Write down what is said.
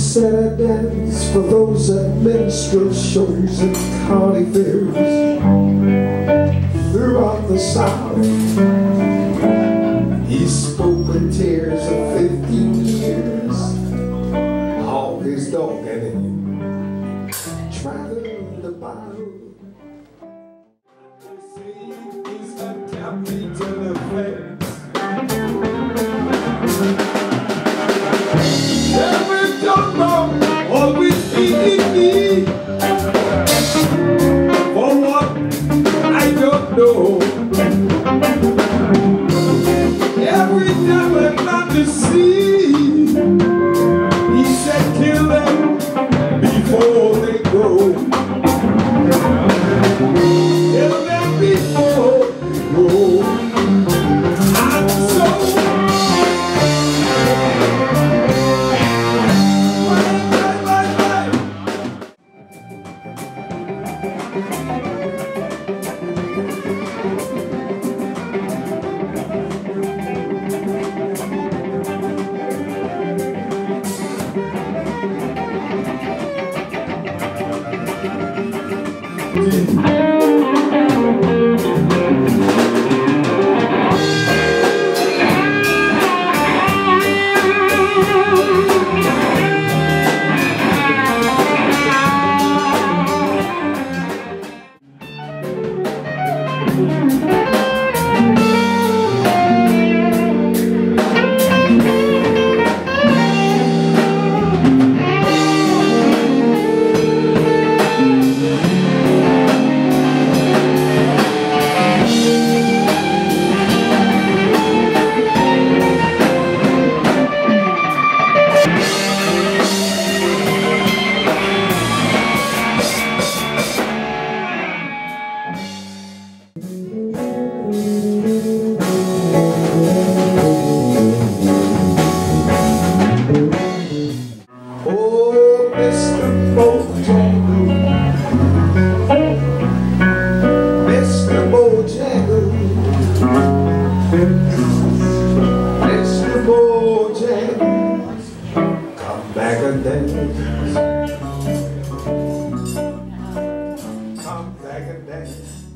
I dance for those at minstrel shows and county fairs throughout the South. He spoke with tears of 15 years, all his dog and him, traveling the Bible. Yeah. dance. Come back and dance.